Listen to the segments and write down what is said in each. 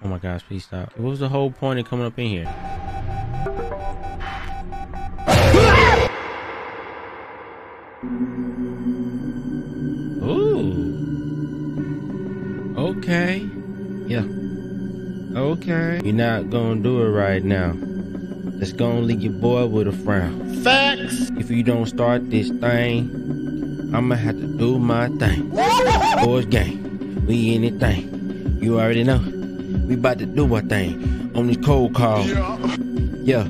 Oh my gosh, please stop. What was the whole point of coming up in here? Ooh. Okay. Yeah. Okay. You're not gonna do it right now. Let's go leave your boy with a frown. Facts. If you don't start this thing, I'ma have to do my thing. Poised gang, we anything. You already know. We about to do our thing on this cold call. Yeah,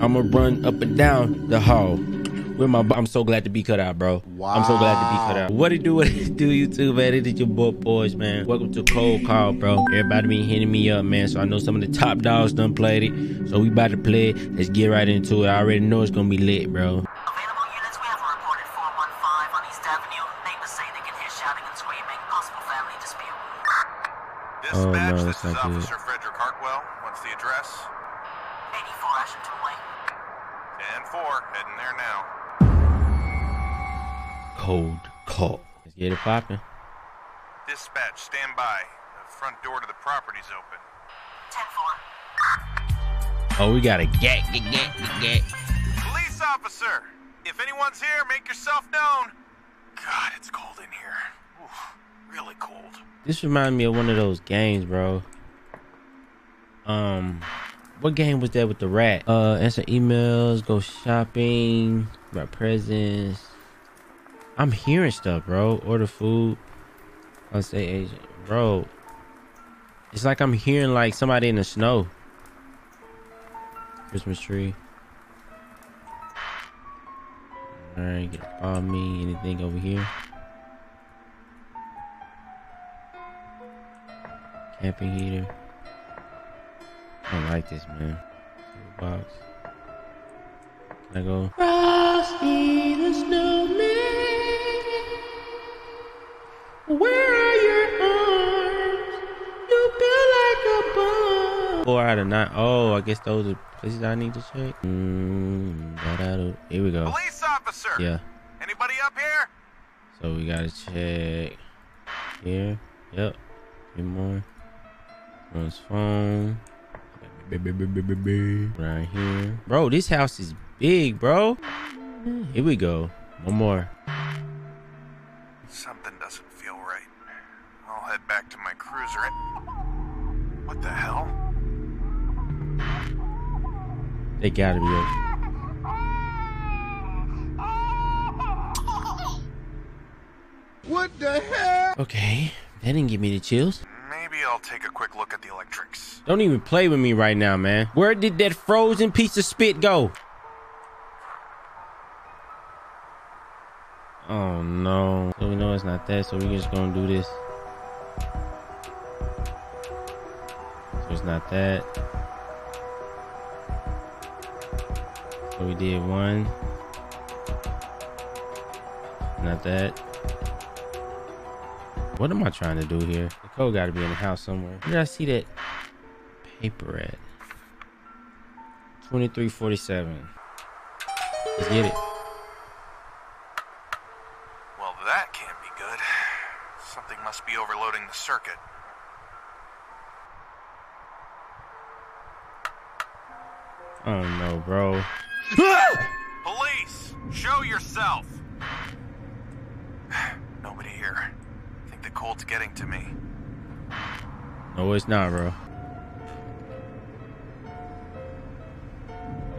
I'ma run up and down the hall. With my, I'm so glad to be cut out, bro. Wow. I'm so glad to be cut out. What it do? What it do? You too, man. It is your boy, Poised, man. Welcome to Cold Call, bro. Everybody been hitting me up, man. So I know some of the top dogs done played it. So we about to play it. Let's get right into it. I already know it's gonna be lit, bro. Oh, Dispatch, no, this that's is not good. Officer Frederick Hartwell. What's the address? 84 Ashington Way. 10-4, heading there now. Cold call. Let's get it popping. Dispatch, stand by. The front door to the property's open. 10 4. Oh, we got a gat, gat, gat, gat, gat. Police officer! If anyone's here, make yourself known. God, it's cold in here. Oof, really cold. This reminds me of one of those games, bro. Um, what game was that with the rat? Uh, answer emails, go shopping, buy presents. I'm hearing stuff, bro. Order food. I'll say bro. It's like I'm hearing like somebody in the snow. Christmas tree. All right, get on me. Anything over here? Camping heater. I don't like this, man. Box. Can I go? Frosty the snowman. Where are your arms? You feel like a bomb. Four out of nine. Oh, I guess those are places I need to check. Mm. Here we go. Police officer! Yeah. Anybody up here? So we gotta check here. Yep. Three more. On his phone. Right here. Bro, this house is big, bro. Here we go. One more. Something doesn't feel right. I'll head back to my cruiser and... What the hell? They gotta be open. What the hell? Okay. That didn't give me the chills. I'll take a quick look at the electrics. Don't even play with me right now, man. Where did that frozen piece of spit go? Oh no. So we know it's not that, so we're just gonna do this. So it's not that. So we did one. Not that. What am I trying to do here? The code gotta be in the house somewhere. Where did I see that paper at? 2347. Let's get it. Well, that can't be good. Something must be overloading the circuit. Oh no, bro. Police! Show yourself! Nobody here. I think the cold's getting to me. No, it's not, bro.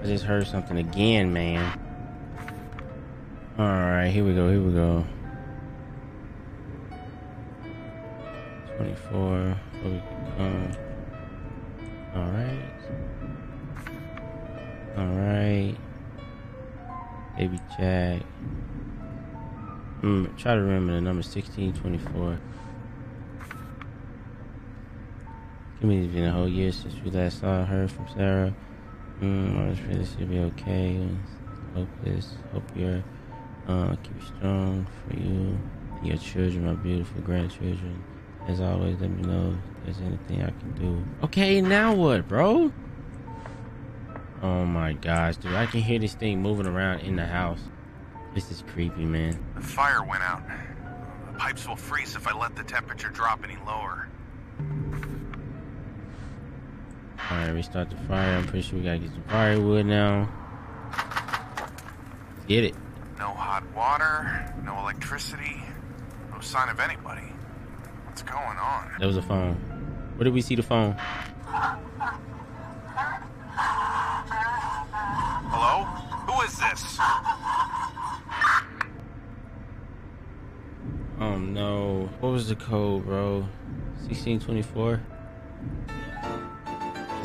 I just heard something again, man. Alright, here we go, here we go. 24. Where we can come. Alright. Alright. Baby Jack. Mm, try to remember the number 1624. Give me it's been a whole year since we last saw her from Sarah. Mm, I just really should be okay. Hope this, hope you're, uh, keep strong for you, your children, my beautiful grandchildren. As always, let me know if there's anything I can do. Okay, now what, bro? Oh my gosh, dude, I can hear this thing moving around in the house. This is creepy, man. The fire went out. The pipes will freeze if I let the temperature drop any lower. Alright, restart the fire. I'm pretty sure we gotta get some firewood now. Get it. No hot water, no electricity, no sign of anybody. What's going on? That was a phone. Where did we see the phone? Hello? Who is this? Oh no. What was the code, bro? 1624?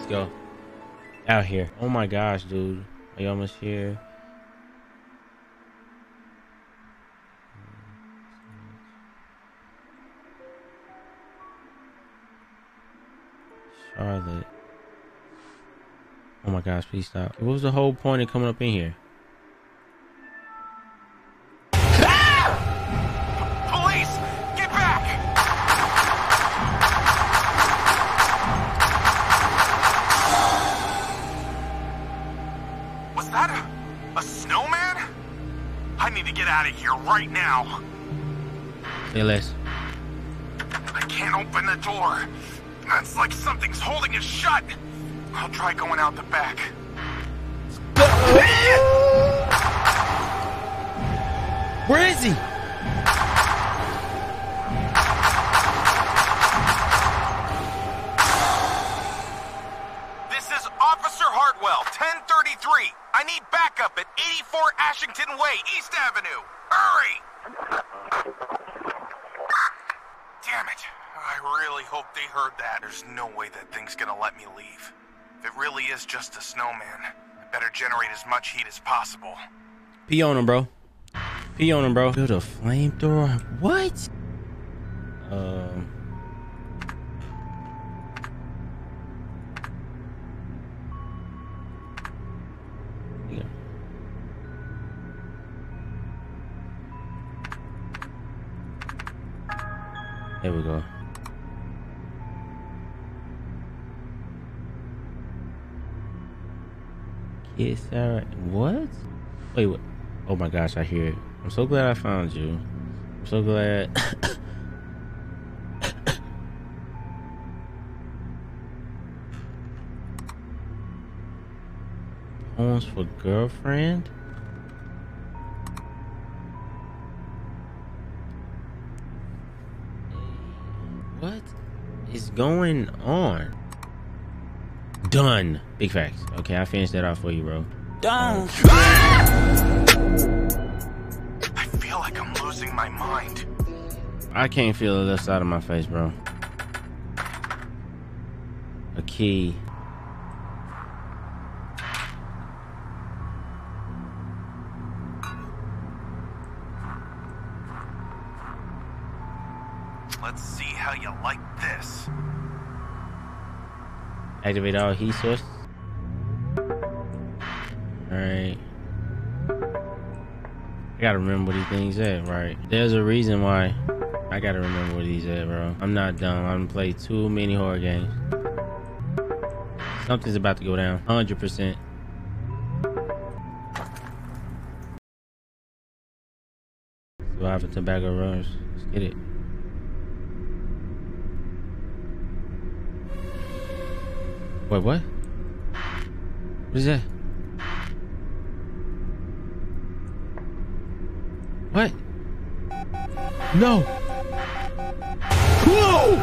Let's go. Out here. Oh my gosh, dude. Are you almost here? Charlotte. Oh my gosh, please stop. What was the whole point of coming up in here? Right now. Less. I can't open the door. It's like something's holding it shut. I'll try going out the back. Where is he? This is Officer Hartwell, 1033. I need backup at 84 Ashington Way, East Avenue. Hurry! Damn it. I really hope they heard that. There's no way that thing's gonna let me leave. If it really is just a snowman, I better generate as much heat as possible. Pee on him, bro. Pee on him, bro. Build a flamethrower. What? Um. There we go. Kid Sarah. What? Wait, what? Oh my gosh, I hear it. I'm so glad I found you. I'm so glad. Poems for girlfriend? Going on? Done. Big facts. Okay, I finished that off for you, bro. Don't. I feel like I'm losing my mind. I can't feel the left side of my face, bro. A key. Let's see how you like this. Activate all heat source. Alright. I gotta remember what these things at, right? There's a reason why I gotta remember what these at, bro. I'm not dumb. I'm played too many horror games. Something's about to go down. 100%. Survive a tobacco rush. Let's get it. Wait, what? What is that? What? No! Whoa!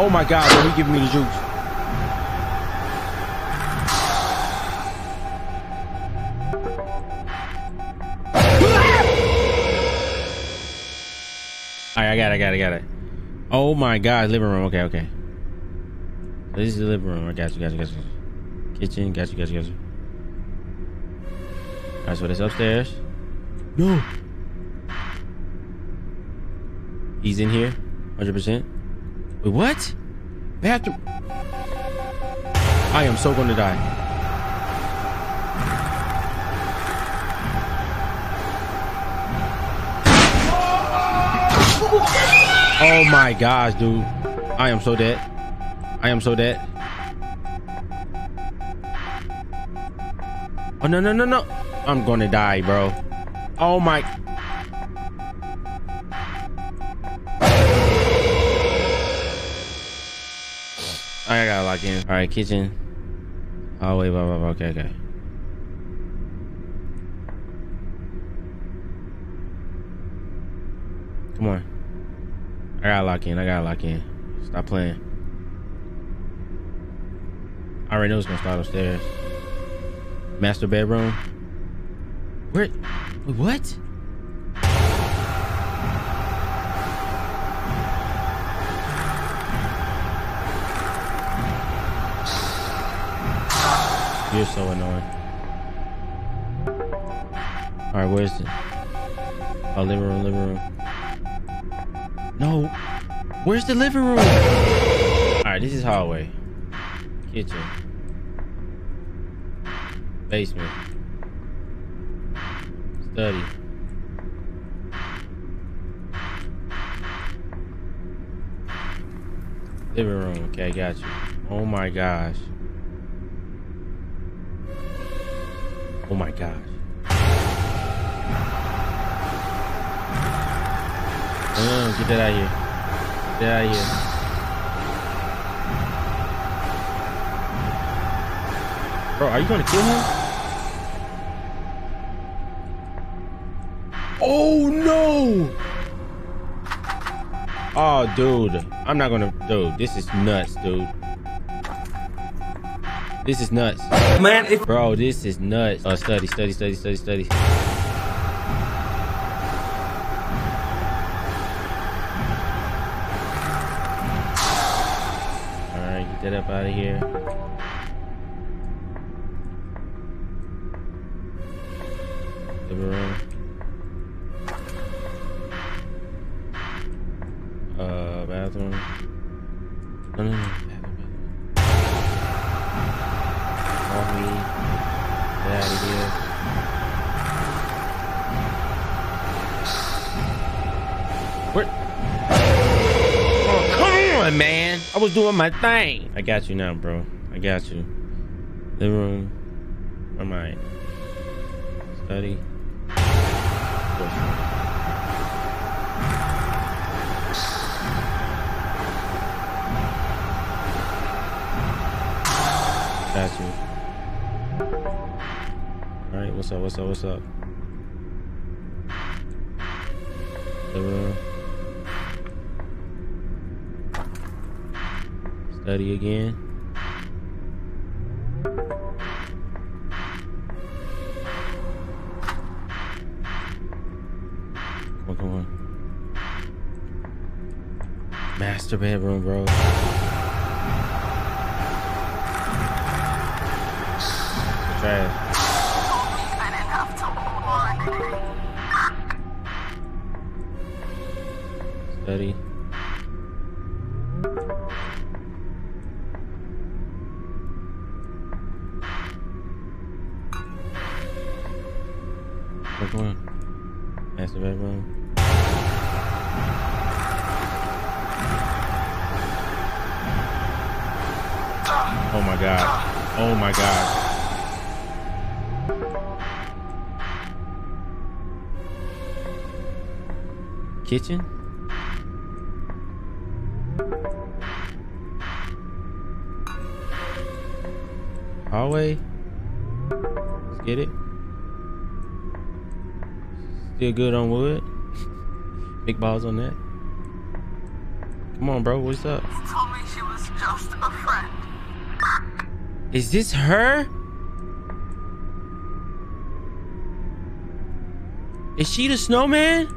Oh my god, bro, he giving me the juice. Got it, I got it, I got it. Oh my god, living room. Okay, okay. This is the living room. I got you, got you, got you. Kitchen, got you, got you, got you. Alright, so that's upstairs. No. He's in here, 100%. Wait, what? Bathroom. I am so gonna die. Oh my gosh, dude. I am so dead. I am so dead. Oh, no, no, no, no. I'm going to die, bro. Oh my. I gotta lock in. All right, kitchen. Oh, wait, blah, blah, blah. Okay, okay. Come on. I gotta lock in. I gotta lock in. Stop playing. I already know it's gonna start upstairs. Master bedroom. Where? What? You're so annoying. Alright, where's it? Oh, living room, living room. No. Where's the living room? Alright, this is hallway. Kitchen. Basement. Study. Living room. Okay, got you. Oh my gosh. Oh my gosh. Oh, get that out of here. Get that out of here. Bro, are you gonna kill him? Oh no! Oh, dude. I'm not gonna. Dude, this is nuts, dude. This is nuts. Man, if Bro, this is nuts. Uh, study, study, study, study, study. Out of here. Living room. Uh, bathroom. No, no, no. Was doing my thing. I got you now, bro. I got you. Living room. I? Study. Got you. All right, what's up? What's up? What's up? Living room. Study again. Master bedroom, bro. Trash. Study. Kitchen? Hallway. Let's get it. Still good on wood. Big balls on that. Come on, bro. What's up? Told me she was just a friend. Is this her? Is she the snowman?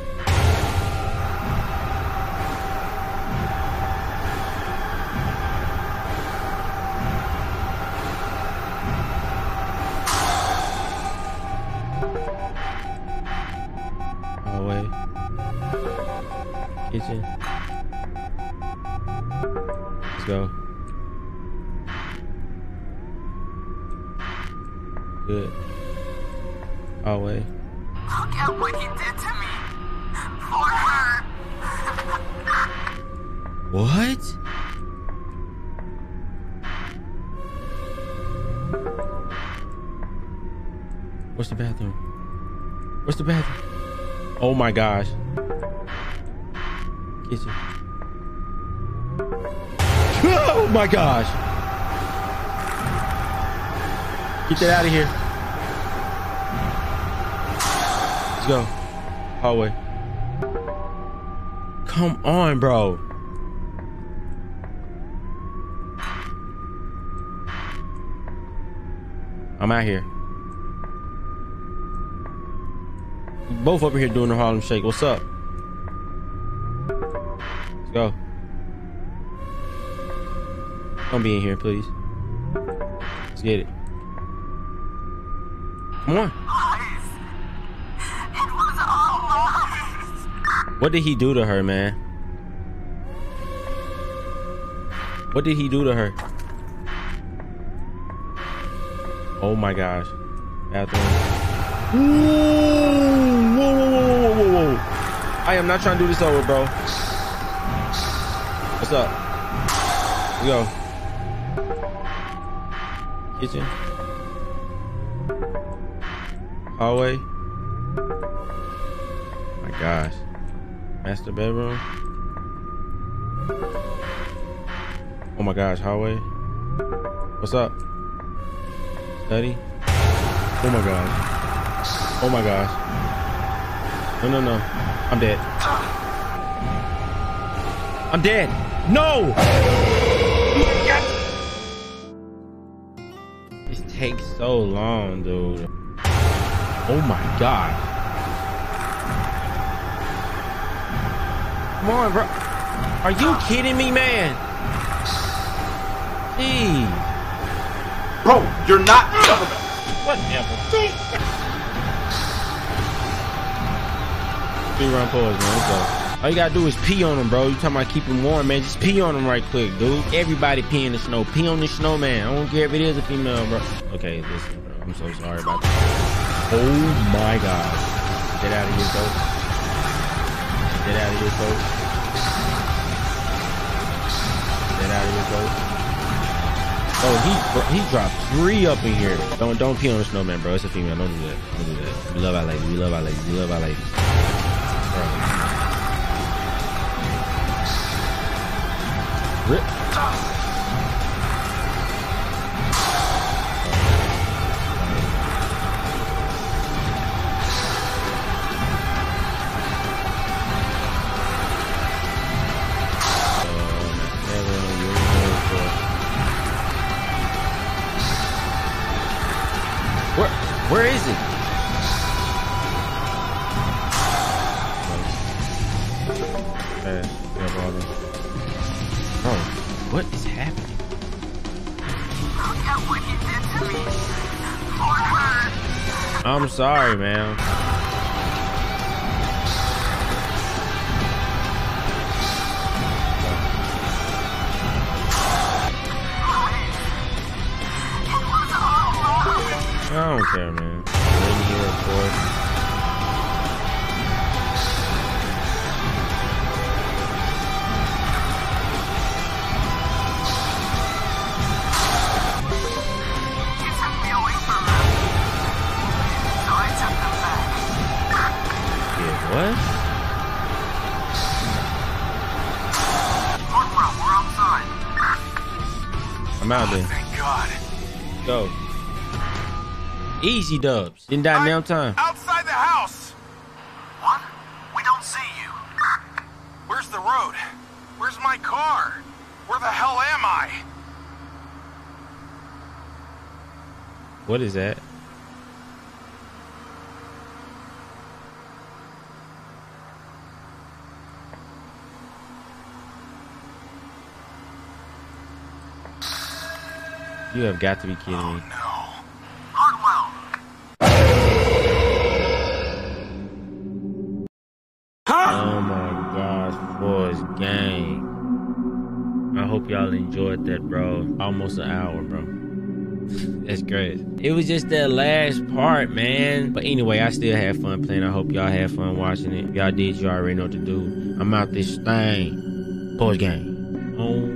Let's go. Good. Hallway. Look at what he did to me. For her. What? What's the bathroom? What's the bathroom? Oh my gosh. Kitchen. My gosh. Get that out of here. Let's go. Hallway. Come on, bro. I'm out here. Both up here doing the Harlem Shake. What's up? Let's go. Don't be in here, please. Let's get it. Come on. It was all. What did he do to her, man? What did he do to her? Oh my gosh. Bathroom. Ooh, whoa, whoa, whoa, whoa, whoa, whoa. I am not trying to do this over, bro. What's up? We go. Kitchen. Hallway. My gosh. Master bedroom. Oh my gosh, hallway. What's up? Study. Oh my gosh. Oh my gosh. No, no, no. I'm dead. I'm dead. No! So long, dude. Oh my god. Come on, bro. Are you kidding me, man? Jeez. Bro, you're not government. Whatever. Three round pause, man. Let's go. All you gotta do is pee on them, bro. You talking about keep them warm, man. Just pee on them right quick, dude. Everybody pee in the snow. Pee on the snowman. I don't care if it is a female, bro. Okay, listen, bro. I'm so sorry about that. Oh my god. Get out of here, coach. Get out of here, coach. Get out of here, coach. Oh, he he dropped three up in here. Don't don't pee on the snowman, bro. It's a female. Don't do that. Don't do that. We love our ladies. We love our ladies. We love our ladies. Bro. Rip. I'm sorry, man. I'm out ah, there. Thank God. Go. Easy dubs. Didn't die damn time. Outside the house. What? We don't see you. Where's the road? Where's my car? Where the hell am I? What is that? You have got to be kidding me. Oh, No. Hartwell. Oh my gosh, Force gang. I hope y'all enjoyed that, bro. Almost an hour, bro. That's great. It was just that last part, man. But anyway, I still had fun playing. I hope y'all had fun watching it. If y'all did, you already know what to do. I'm out this thing. Force gang. on